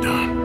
done,